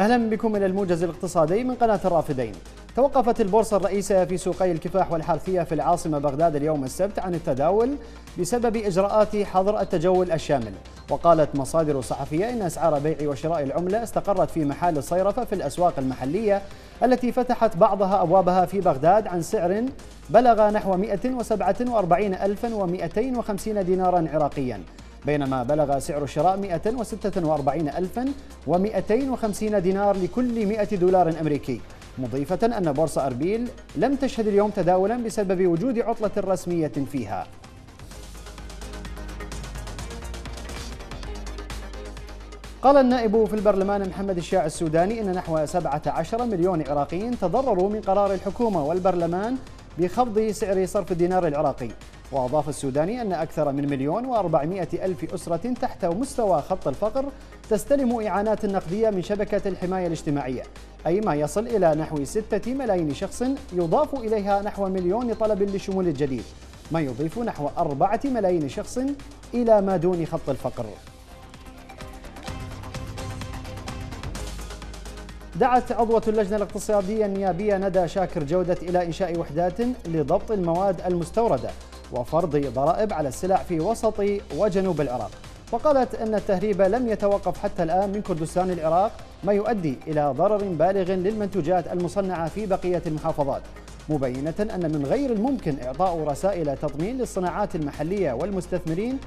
أهلا بكم إلى الموجز الاقتصادي من قناة الرافدين. توقفت البورصة الرئيسة في سوقي الكفاح والحرثية في العاصمة بغداد اليوم السبت عن التداول بسبب إجراءات حظر التجول الشامل. وقالت مصادر صحفية إن أسعار بيع وشراء العملة استقرت في محال الصيرفة في الأسواق المحلية التي فتحت بعضها أبوابها في بغداد عن سعر بلغ نحو 147250 دينارا عراقيا. بينما بلغ سعر الشراء 146250 دينار لكل 100 دولار أمريكي مضيفة أن بورصة أربيل لم تشهد اليوم تداولا بسبب وجود عطلة رسمية فيها. قال النائب في البرلمان محمد الشاع السوداني أن نحو 17 مليون عراقي تضرروا من قرار الحكومة والبرلمان بخفض سعر صرف الدينار العراقي. وأضاف السوداني أن أكثر من مليون وأربعمائة ألف أسرة تحت مستوى خط الفقر تستلم إعانات نقدية من شبكة الحماية الاجتماعية أي ما يصل إلى نحو ستة ملايين شخص يضاف إليها نحو مليون طلب للشمول الجديد ما يضيف نحو أربعة ملايين شخص إلى ما دون خط الفقر. دعت عضوة اللجنة الاقتصادية النيابية ندى شاكر جودة إلى إنشاء وحدات لضبط المواد المستوردة. وفرض ضرائب على السلع في وسط وجنوب العراق. وقالت أن التهريب لم يتوقف حتى الآن من كردستان العراق ما يؤدي إلى ضرر بالغ للمنتوجات المصنعة في بقية المحافظات. مبينة أن من غير الممكن إعطاء رسائل تضمين للصناعات المحلية والمستثمرين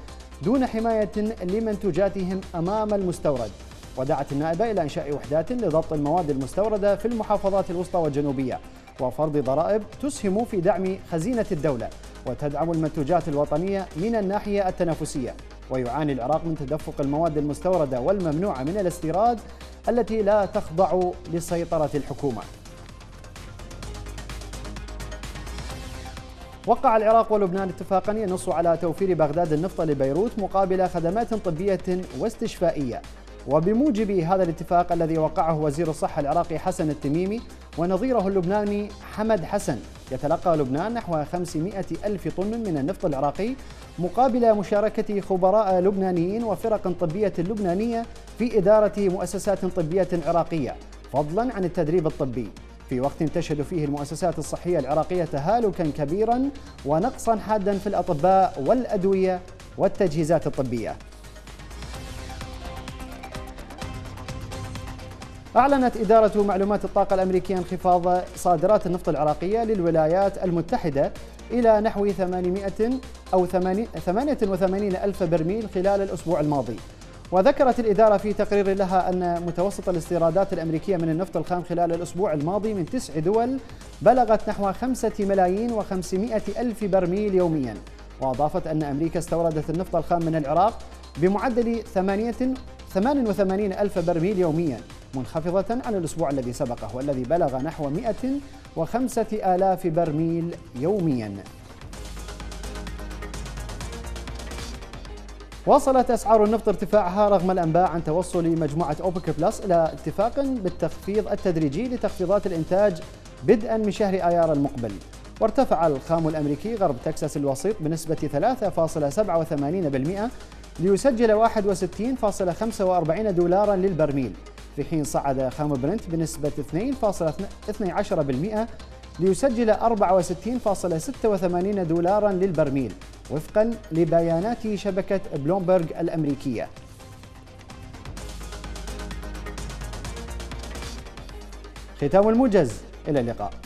دون حماية لمنتوجاتهم أمام المستورد. ودعت النائبة إلى إنشاء وحدات لضبط المواد المستوردة في المحافظات الوسطى والجنوبية. وفرض ضرائب تسهم في دعم خزينة الدولة. وتدعم المنتوجات الوطنية من الناحية التنافسية ويعاني العراق من تدفق المواد المستوردة والممنوعة من الاستيراد التي لا تخضع لسيطرة الحكومة. وقع العراق ولبنان اتفاقا ينص على توفير بغداد النفط لبيروت مقابل خدمات طبية واستشفائية. وبموجب هذا الاتفاق الذي وقعه وزير الصحة العراقي حسن التميمي ونظيره اللبناني حمد حسن. يتلقى لبنان نحو 500 ألف طن من النفط العراقي مقابل مشاركة خبراء لبنانيين وفرق طبية لبنانية في إدارة مؤسسات طبية عراقية. فضلا عن التدريب الطبي. في وقت تشهد فيه المؤسسات الصحية العراقية تهالكا كبيرا ونقصا حادا في الأطباء والأدوية والتجهيزات الطبية. أعلنت إدارة معلومات الطاقة الأمريكية انخفاض صادرات النفط العراقية للولايات المتحدة إلى نحو 800 أو 88 ألف برميل خلال الأسبوع الماضي. وذكرت الإدارة في تقرير لها أن متوسط الاستيرادات الأمريكية من النفط الخام خلال الأسبوع الماضي من تسع دول بلغت نحو خمسة ملايين وخمسمائة ألف برميل يوميا. وأضافت أن أمريكا استوردت النفط الخام من العراق بمعدل 88 ألف برميل يوميا. منخفضة عن الأسبوع الذي سبقه والذي بلغ نحو 105 آلاف برميل يوميا. واصلت أسعار النفط ارتفاعها رغم الأنباء عن توصل مجموعة أوبك بلس إلى اتفاق بالتخفيض التدريجي لتخفيضات الإنتاج بدءا من شهر آيار المقبل. وارتفع الخام الأمريكي غرب تكساس الوسيط بنسبة 3.77% ليسجل 61.45 دولارا للبرميل. في حين صعد خام برنت بنسبة 2.12% ليسجل 64.86 دولارا للبرميل وفقا لبيانات شبكة بلومبرج الأمريكية. ختام الموجز إلى اللقاء.